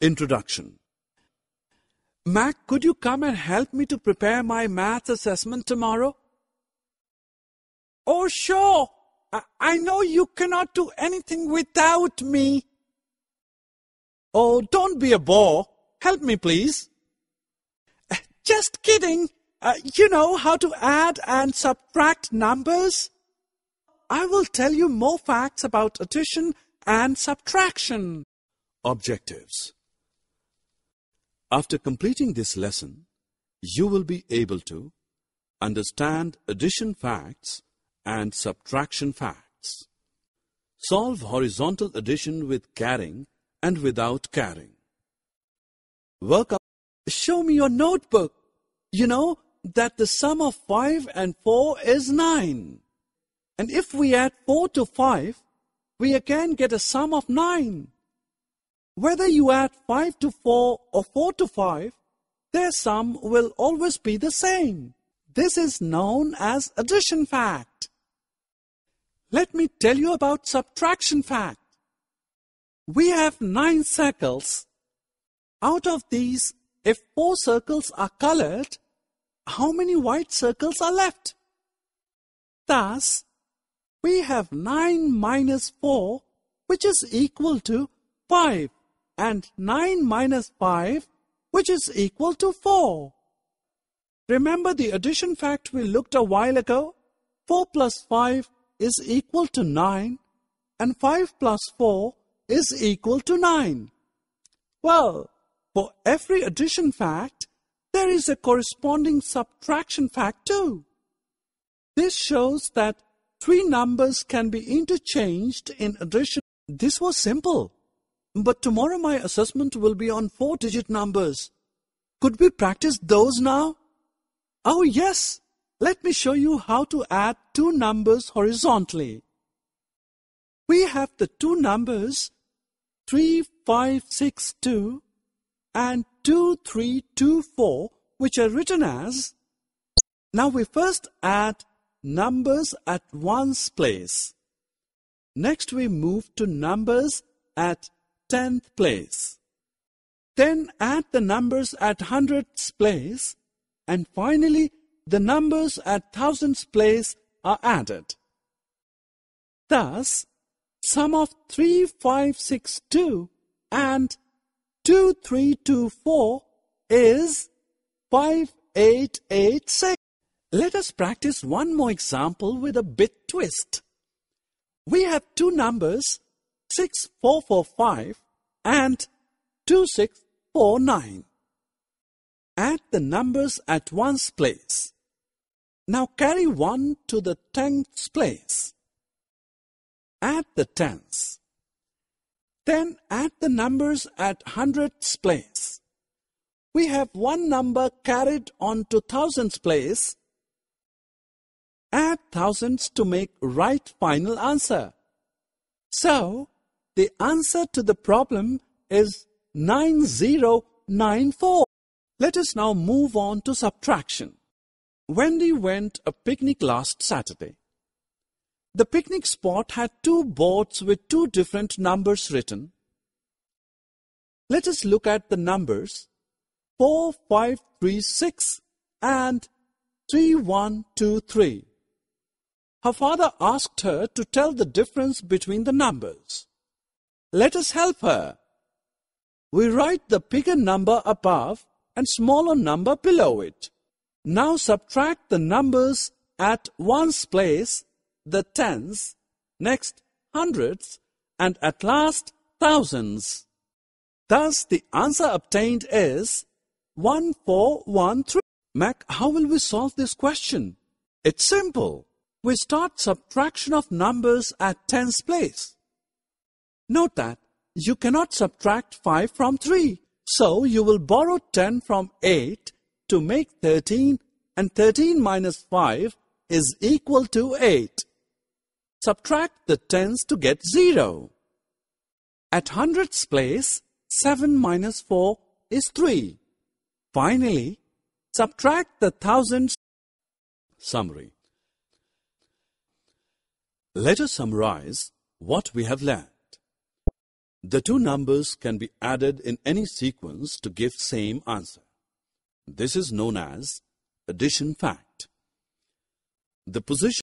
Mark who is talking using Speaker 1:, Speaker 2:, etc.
Speaker 1: Introduction Mac, could you come and help me to prepare my math assessment tomorrow? Oh, sure. I, I know you cannot do anything without me. Oh, don't be a bore. Help me, please. Just kidding. Uh, you know how to add and subtract numbers? I will tell you more facts about addition and subtraction. Objectives After completing this lesson, you will be able to understand addition facts and subtraction facts. Solve horizontal addition with carrying and without carrying. Work up. Show me your notebook. You know that the sum of 5 and 4 is 9. And if we add 4 to 5, we again get a sum of 9. Whether you add 5 to 4 or 4 to 5, their sum will always be the same. This is known as addition fact. Let me tell you about subtraction fact. We have 9 circles. Out of these, if 4 circles are colored, how many white circles are left? Thus, we have 9 minus 4, which is equal to 5, and 9 minus 5, which is equal to 4. Remember the addition fact we looked a while ago? 4 plus 5 is equal to 9, and 5 plus 4 is equal to 9. Well, for every addition fact, there is a corresponding subtraction fact too. This shows that Three numbers can be interchanged in addition. This was simple. But tomorrow my assessment will be on four-digit numbers. Could we practice those now? Oh, yes. Let me show you how to add two numbers horizontally. We have the two numbers 3562 and 2324 which are written as. Now we first add numbers at ones place. Next we move to numbers at tenth place. Then add the numbers at hundredths place and finally the numbers at thousands place are added. Thus, sum of 3562 and 2324 is 5886. Let us practice one more example with a bit twist. We have two numbers 6445 and 2649. Add the numbers at ones place. Now carry 1 to the tenths place. Add the tens. Then add the numbers at hundredths place. We have one number carried on to thousands place add thousands to make right final answer. So, the answer to the problem is 9094. Let us now move on to subtraction. Wendy went a picnic last Saturday. The picnic spot had two boards with two different numbers written. Let us look at the numbers 4536 and 3123 her father asked her to tell the difference between the numbers. Let us help her. We write the bigger number above and smaller number below it. Now subtract the numbers at ones place, the tens, next hundreds, and at last thousands. Thus the answer obtained is 1413. Mac, how will we solve this question? It's simple we start subtraction of numbers at tens place. Note that you cannot subtract 5 from 3. So you will borrow 10 from 8 to make 13 and 13 minus 5 is equal to 8. Subtract the tens to get 0. At hundreds place, 7 minus 4 is 3. Finally, subtract the thousands. Summary let us summarize what we have learned.
Speaker 2: The two numbers can be added in any sequence to give same answer. This is known as addition fact. The position